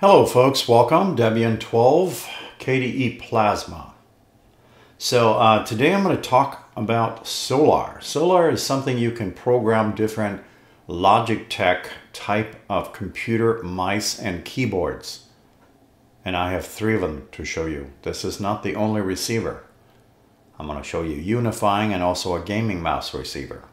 Hello folks, welcome, Debian 12 KDE Plasma. So uh, today I'm going to talk about Solaar. Solaar is something you can program different Logitech type of computer mice and keyboards. And I have three of them to show you. This is not the only receiver. I'm going to show you unifying and also a gaming mouse receiver.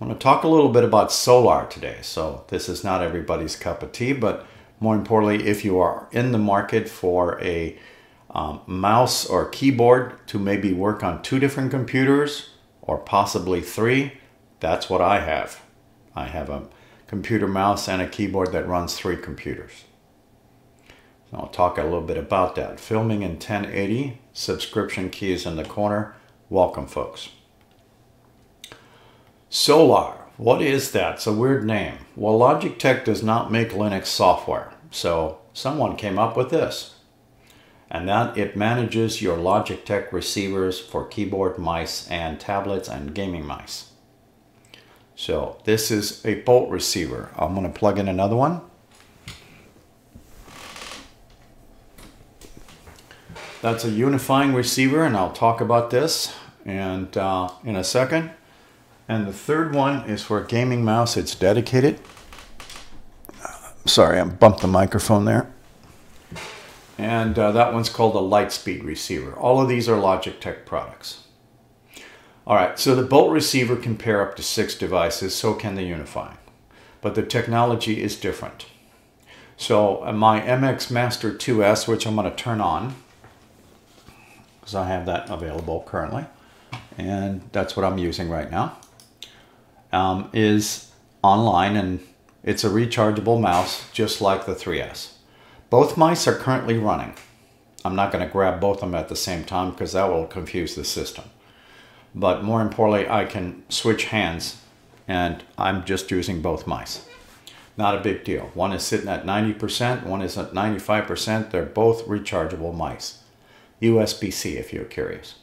I'm going to talk a little bit about Solaar today. So this is not everybody's cup of tea, but more importantly, if you are in the market for a um, mouse or keyboard to maybe work on two different computers or possibly three, that's what I have. I have a computer mouse and a keyboard that runs three computers. I'll talk a little bit about that. Filming in 1080, subscription keys in the corner. Welcome, folks. Solaar. What is that? It's a weird name. Well, Logitech does not make Linux software. So someone came up with this. And that it manages your Logitech receivers for keyboard, mice, and tablets and gaming mice. So this is a bolt receiver. I'm going to plug in another one. That's a unifying receiver and I'll talk about this and uh, in a second. And the third one is for a gaming mouse. It's dedicated. Sorry, I bumped the microphone there. And uh, that one's called a Lightspeed receiver. All of these are Logitech products. All right, so the Bolt receiver can pair up to six devices, so can the Unifying. But the technology is different. So uh, my MX Master 2S, which I'm going to turn on, because I have that available currently, and that's what I'm using right now um, is online and it's a rechargeable mouse just like the 3S. Both mice are currently running. I'm not going to grab both of them at the same time because that will confuse the system. But more importantly, I can switch hands and I'm just using both mice. Not a big deal. One is sitting at 90%, one is at 95%. They're both rechargeable mice. USB-C if you're curious.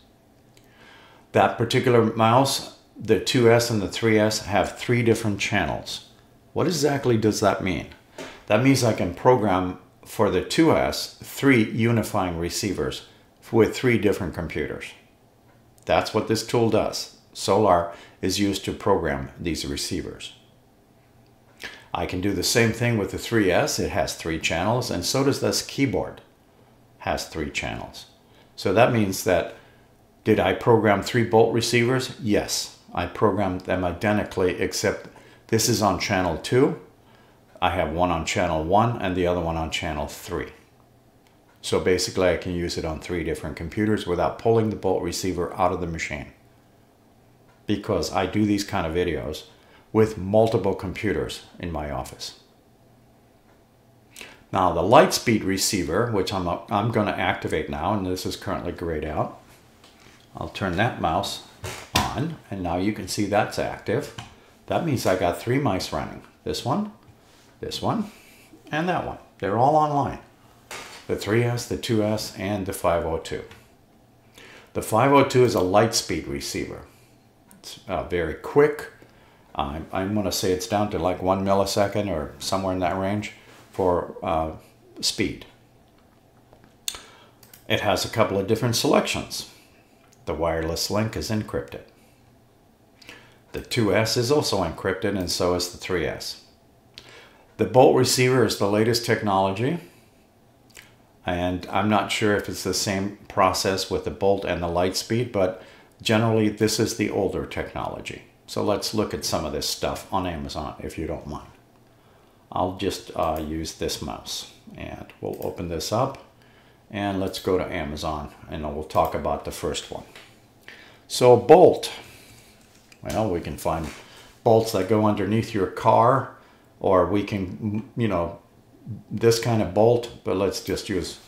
That particular mouse the 2S and the 3S have three different channels. What exactly does that mean? That means I can program for the 2S three unifying receivers with three different computers. That's what this tool does. Solaar is used to program these receivers. I can do the same thing with the 3S. It has three channels, and so does this keyboard. Has three channels. So that means that did I program three bolt receivers? Yes. I programmed them identically except this is on channel 2. I have one on channel 1 and the other one on channel 3. So basically I can use it on three different computers without pulling the bolt receiver out of the machine. Because I do these kind of videos with multiple computers in my office. Now the Lightspeed receiver, which I'm, I'm going to activate now, and this is currently grayed out. I'll turn that mouse on, and now you can see that's active. That means I got three mice running. This one, this one, and that one. They're all online. The 3S, the 2S, and the 502. The 502 is a Lightspeed receiver. It's uh, very quick. I'm, I'm going to say it's down to like one millisecond or somewhere in that range for uh, speed. It has a couple of different selections. The wireless link is encrypted. The 2S is also encrypted and so is the 3S. The Bolt receiver is the latest technology and I'm not sure if it's the same process with the Bolt and the Lightspeed, but generally this is the older technology. So let's look at some of this stuff on Amazon if you don't mind. I'll just uh, use this mouse and we'll open this up and let's go to Amazon and we'll talk about the first one. So bolt, well, we can find bolts that go underneath your car or we can, you know, this kind of bolt, but let's just use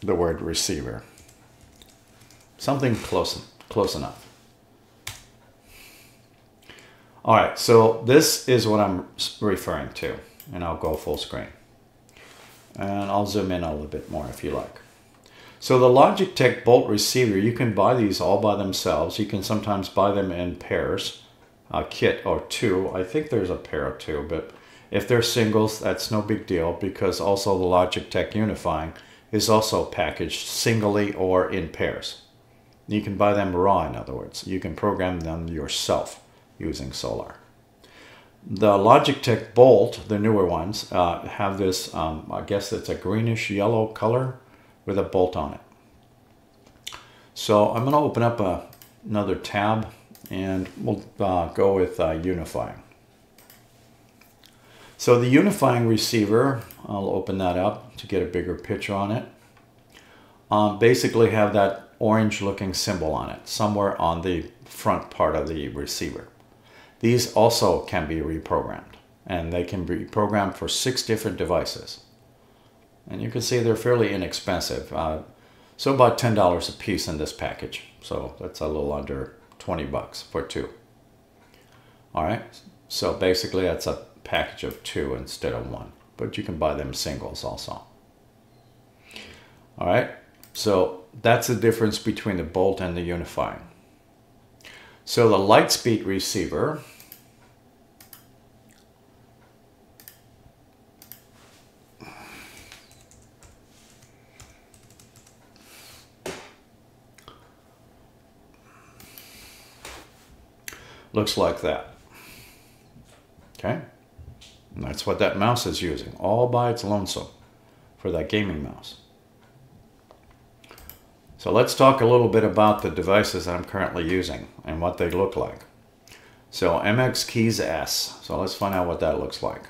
the word receiver. Something close, close enough. All right, so this is what I'm referring to, and I'll go full screen. And I'll zoom in a little bit more if you like. So the Logitech Bolt receiver, you can buy these all by themselves. You can sometimes buy them in pairs, a kit or two. I think there's a pair of two, but If they're singles, that's no big deal because also the Logitech Unifying is also packaged singly or in pairs. You can buy them raw, in other words. You can program them yourself using Solaar. The Logitech Bolt, the newer ones, uh, have this, um, I guess it's a greenish yellow color with a bolt on it. So I'm going to open up a, another tab and we'll uh, go with uh, unifying. So the unifying receiver, I'll open that up to get a bigger picture on it. Um, basically have that orange looking symbol on it somewhere on the front part of the receiver. These also can be reprogrammed and they can be programmed for six different devices. And you can see they're fairly inexpensive. Uh, so about $10 a piece in this package. So that's a little under 20 bucks for two. All right, so basically that's a package of two instead of one, but you can buy them singles also. All right, so that's the difference between the bolt and the unifying. So the Lightspeed receiver looks like that. Okay? And that's what that mouse is using, all by its lonesome for that gaming mouse. So let's talk a little bit about the devices that I'm currently using and what they look like. So MX Keys S. So let's find out what that looks like.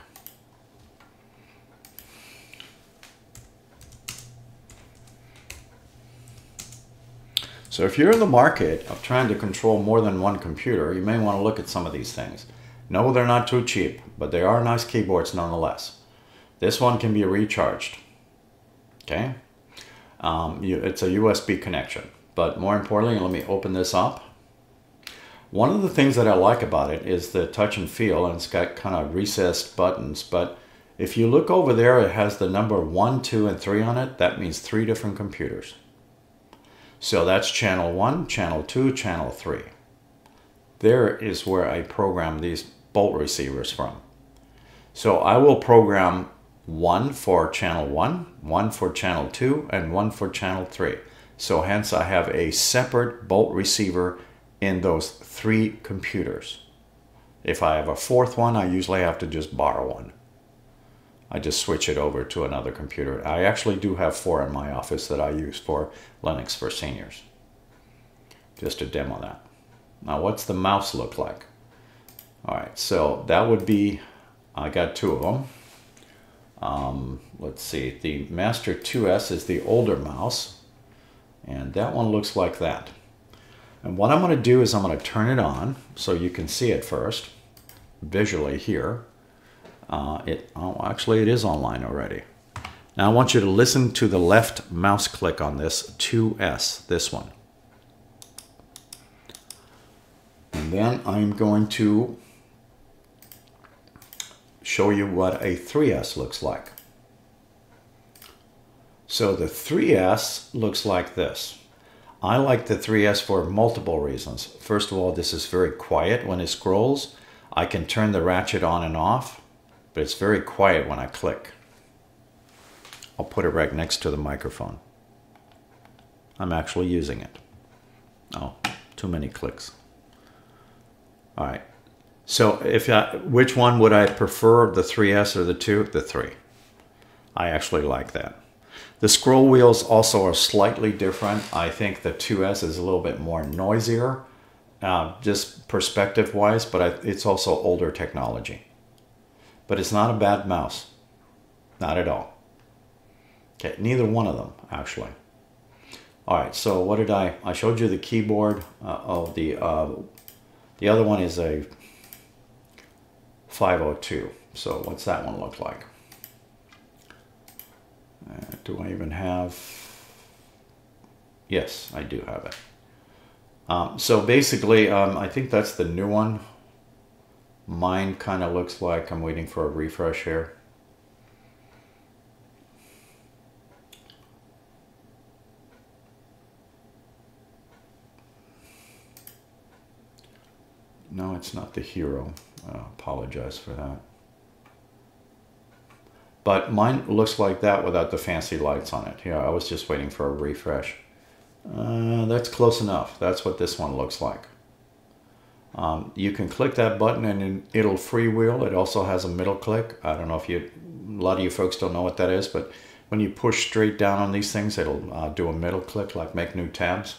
So if you're in the market of trying to control more than one computer, you may want to look at some of these things. No, they're not too cheap, but they are nice keyboards nonetheless. This one can be recharged. Okay, um, you, it's a USB connection. But more importantly, let me open this up. One of the things that I like about it is the touch and feel, and it's got kind of recessed buttons. But if you look over there, it has the number one, two, and three on it. That means three different computers. So that's channel 1, channel 2, channel 3. There is where I program these bolt receivers from. So I will program one for channel 1, one for channel 2, and one for channel 3. So hence I have a separate bolt receiver in those three computers. If I have a fourth one, I usually have to just borrow one. I just switch it over to another computer. I actually do have four in my office that I use for Linux for seniors. Just to demo that. Now what's the mouse look like? All right, so that would be, I got two of them. Um, let's see, the Master 2S is the older mouse, and that one looks like that. And what I'm going to do is I'm going to turn it on so you can see it first, visually here. Uh, it oh, actually it is online already. Now I want you to listen to the left mouse click on this 2S, this one. And then I'm going to show you what a 3S looks like. So the 3S looks like this. I like the 3S for multiple reasons. First of all, this is very quiet when it scrolls. I can turn the ratchet on and off but it's very quiet when I click. I'll put it right next to the microphone. I'm actually using it. Oh, too many clicks. All right. So if I, which one would I prefer, the 3S or the 2? The 3. I actually like that. The scroll wheels also are slightly different. I think the 2S is a little bit more noisier, uh, just perspective-wise, but I, it's also older technology. But it's not a bad mouse. Not at all. Okay, neither one of them, actually. All right, so what did I, I showed you the keyboard. Uh, the, uh, the other one is a 502. So what's that one look like? Uh, do I even have, yes, I do have it. Um, so basically, um, I think that's the new one. Mine kind of looks like I'm waiting for a refresh here. No, it's not the hero. I apologize for that. But mine looks like that without the fancy lights on it. Yeah, I was just waiting for a refresh. Uh, that's close enough. That's what this one looks like. Um, you can click that button and it'll freewheel. It also has a middle click. I don't know if you, a lot of you folks don't know what that is, but when you push straight down on these things, it'll uh, do a middle click like make new tabs.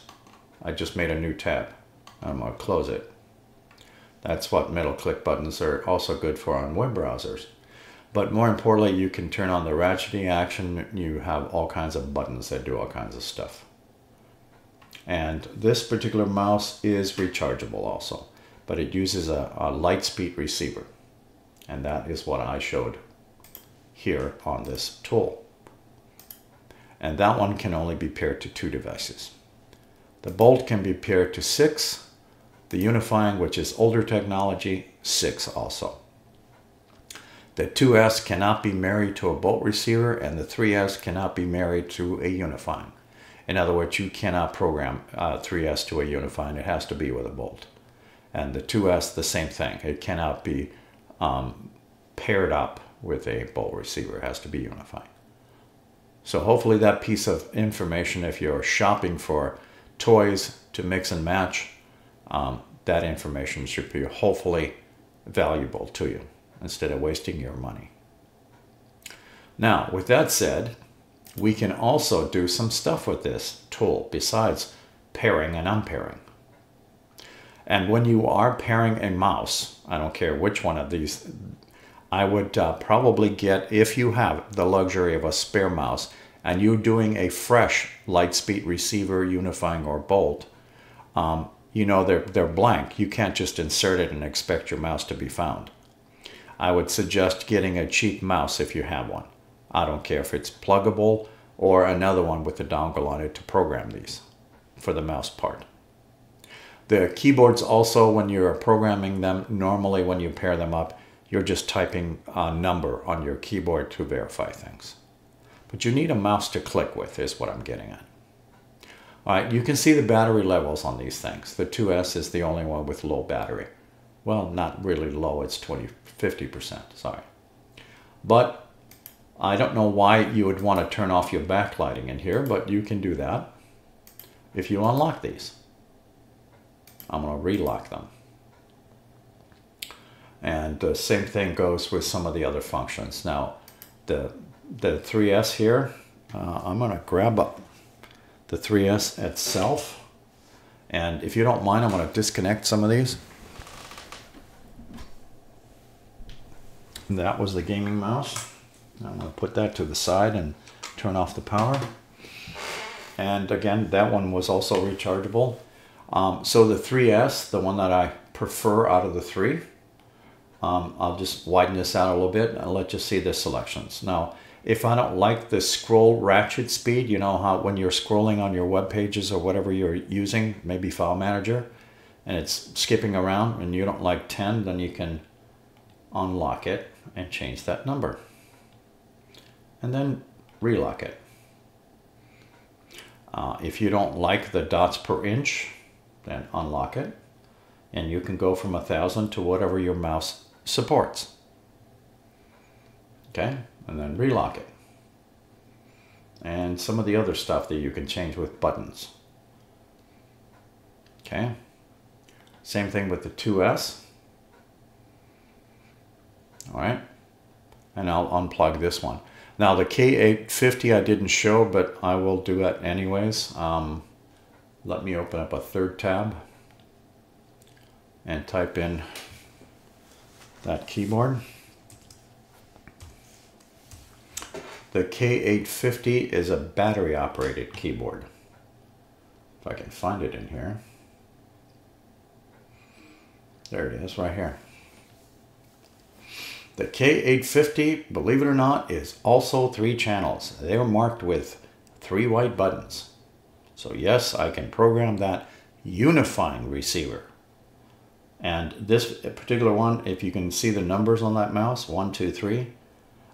I just made a new tab. I'm to close it. That's what middle click buttons are also good for on web browsers. But more importantly, you can turn on the ratcheting action. You have all kinds of buttons that do all kinds of stuff. And this particular mouse is rechargeable also, but it uses a, a Lightspeed receiver. And that is what I showed here on this tool. And that one can only be paired to two devices. The Bolt can be paired to six, the unifying, which is older technology, six also. The 2S cannot be married to a bolt receiver and the 3S cannot be married to a unifying. In other words, you cannot program uh, 3S to a unifying. It has to be with a bolt. And the 2S, the same thing. It cannot be um, paired up with a bolt receiver. It has to be unified. So hopefully that piece of information, if you're shopping for toys to mix and match, um, that information should be hopefully valuable to you instead of wasting your money. Now, with that said, we can also do some stuff with this tool besides pairing and unpairing. And when you are pairing a mouse, I don't care which one of these, I would uh, probably get, if you have the luxury of a spare mouse and you're doing a fresh Lightspeed receiver, unifying, or bolt, um, you know they're, they're blank. You can't just insert it and expect your mouse to be found. I would suggest getting a cheap mouse if you have one. I don't care if it's pluggable or another one with a dongle on it to program these for the mouse part. The keyboards also, when you're programming them, normally when you pair them up, you're just typing a number on your keyboard to verify things. But you need a mouse to click with is what I'm getting at. All right, you can see the battery levels on these things. The 2S is the only one with low battery. Well, not really low, it's 20, 50%, sorry. But I don't know why you would want to turn off your backlighting in here, but you can do that if you unlock these. I'm going to relock them. And the same thing goes with some of the other functions. Now, the, the 3S here, uh, I'm going to grab up the 3S itself. And if you don't mind, I'm going to disconnect some of these. That was the gaming mouse. I'm going to put that to the side and turn off the power. And again, that one was also rechargeable. Um, so the 3S, the one that I prefer out of the three, um, I'll just widen this out a little bit and let you see the selections. Now, if I don't like the scroll ratchet speed, you know how when you're scrolling on your web pages or whatever you're using, maybe File Manager, and it's skipping around and you don't like 10, then you can unlock it and change that number. And then relock it. Uh, if you don't like the dots per inch, then unlock it. And you can go from a thousand to whatever your mouse supports. Okay, and then relock it. And some of the other stuff that you can change with buttons. Okay, same thing with the 2S. All right, and I'll unplug this one. Now the K850 I didn't show, but I will do that anyways. Um, let me open up a third tab and type in that keyboard. The K850 is a battery operated keyboard. If I can find it in here. There it is right here. The K850, believe it or not, is also three channels. They are marked with three white buttons. So yes, I can program that unifying receiver. And this particular one, if you can see the numbers on that mouse, one, two, three,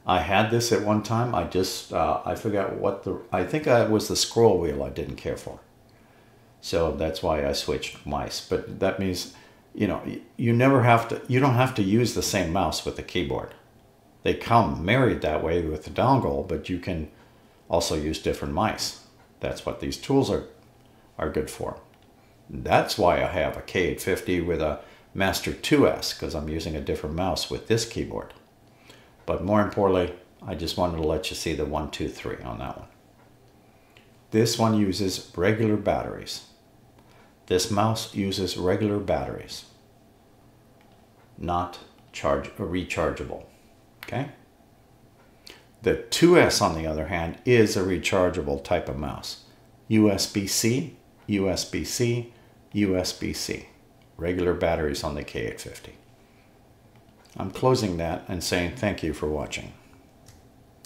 I had this at one time. I just, uh, I forgot what the, I think it was the scroll wheel I didn't care for. So that's why I switched mice. But that means you know, you never have to, you don't have to use the same mouse with the keyboard. They come married that way with the dongle, but you can also use different mice. That's what these tools are, are good for. That's why I have a K850 with a Master 2S, because I'm using a different mouse with this keyboard. But more importantly, I just wanted to let you see the 123 on that one. This one uses regular batteries. This mouse uses regular batteries, not charge rechargeable. Okay? The 2S, on the other hand, is a rechargeable type of mouse. USB-C, USB-C, USB-C. Regular batteries on the K850. I'm closing that and saying thank you for watching.